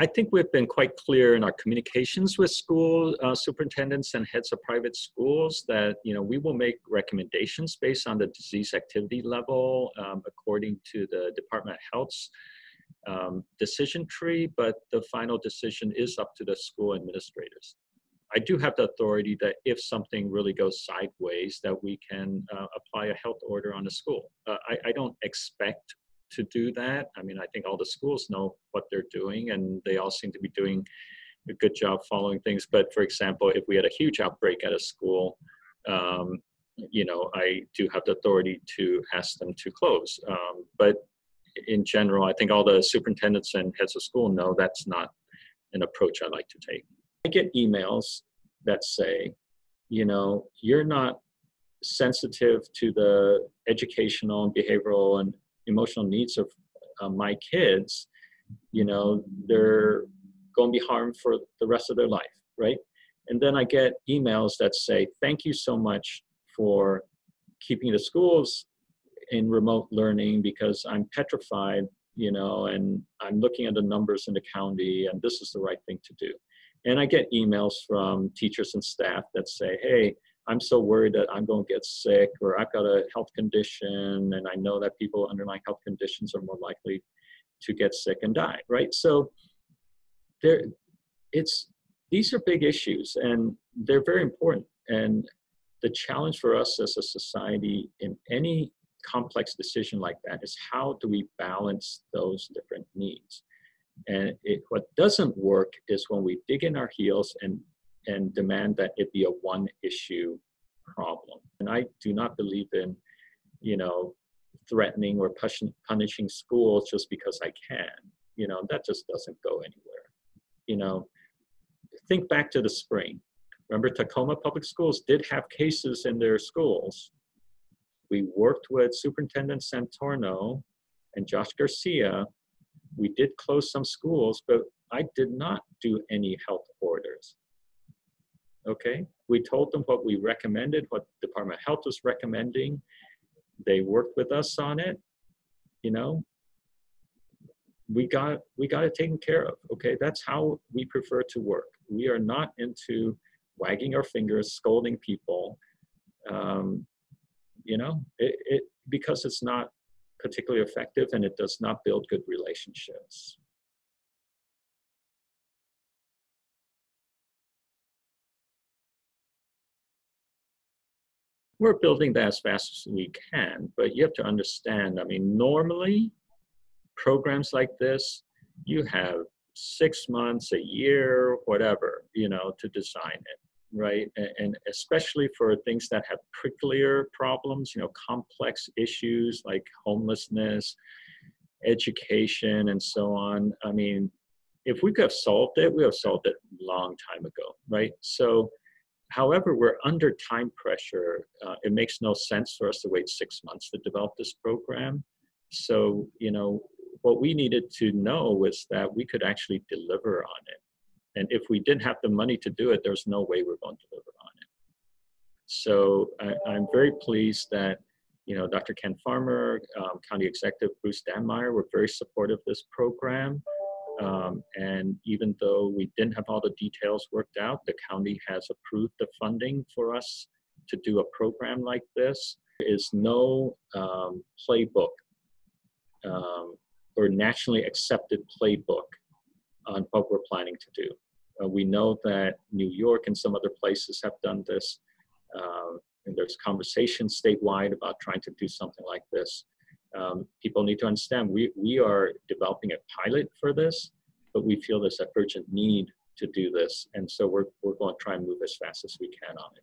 I think we've been quite clear in our communications with school uh, superintendents and heads of private schools that you know we will make recommendations based on the disease activity level um, according to the Department of Health's um, decision tree, but the final decision is up to the school administrators. I do have the authority that if something really goes sideways, that we can uh, apply a health order on the school. Uh, I, I don't expect to do that. I mean, I think all the schools know what they're doing and they all seem to be doing a good job following things. But for example, if we had a huge outbreak at a school, um, you know, I do have the authority to ask them to close. Um, but in general, I think all the superintendents and heads of school know that's not an approach I like to take. I get emails that say, you know, you're not sensitive to the educational and behavioral and emotional needs of uh, my kids, you know, they're going to be harmed for the rest of their life, right? And then I get emails that say, thank you so much for keeping the schools in remote learning because I'm petrified, you know, and I'm looking at the numbers in the county and this is the right thing to do. And I get emails from teachers and staff that say, hey, I'm so worried that I'm going to get sick or I've got a health condition and I know that people underlying health conditions are more likely to get sick and die, right? So there it's these are big issues and they're very important and the challenge for us as a society in any complex decision like that is how do we balance those different needs and it, what doesn't work is when we dig in our heels and and demand that it be a one issue problem. And I do not believe in, you know, threatening or punishing schools just because I can. You know, that just doesn't go anywhere. You know, think back to the spring. Remember, Tacoma Public Schools did have cases in their schools. We worked with Superintendent Santorno and Josh Garcia. We did close some schools, but I did not do any health orders okay? We told them what we recommended, what Department of Health was recommending. They worked with us on it, you know. We got we got it taken care of. Okay, that's how we prefer to work. We are not into wagging our fingers, scolding people. Um, you know, it, it because it's not particularly effective and it does not build good relationships. We're building that as fast as we can, but you have to understand, I mean, normally programs like this, you have six months, a year, whatever, you know, to design it, right? And, especially for things that have pricklier problems, you know, complex issues like homelessness, education, and so on. I mean, if we could have solved it, we have solved it long time ago, right? So However, we're under time pressure. Uh, it makes no sense for us to wait six months to develop this program. So, you know, what we needed to know was that we could actually deliver on it. And if we didn't have the money to do it, there's no way we're going to deliver on it. So I, am very pleased that, you know, Dr. Ken Farmer, um, County Executive Bruce Dammeier were very supportive of this program. Um, and even though we didn't have all the details worked out, the county has approved the funding for us to do a program like this. There is no um, playbook um, or nationally accepted playbook on what we're planning to do. Uh, we know that New York and some other places have done this. Uh, and there's conversations statewide about trying to do something like this um, people need to understand we, we are developing a pilot for this, but we feel there's an urgent need to do this. And so we're, we're going to try and move as fast as we can on it.